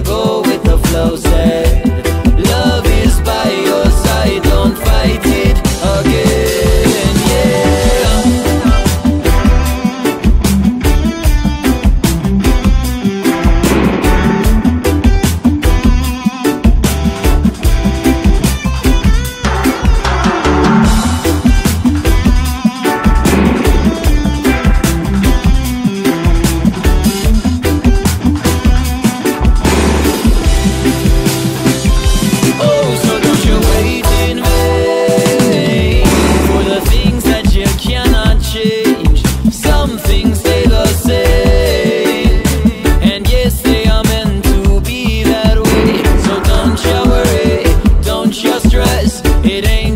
Go. It ain't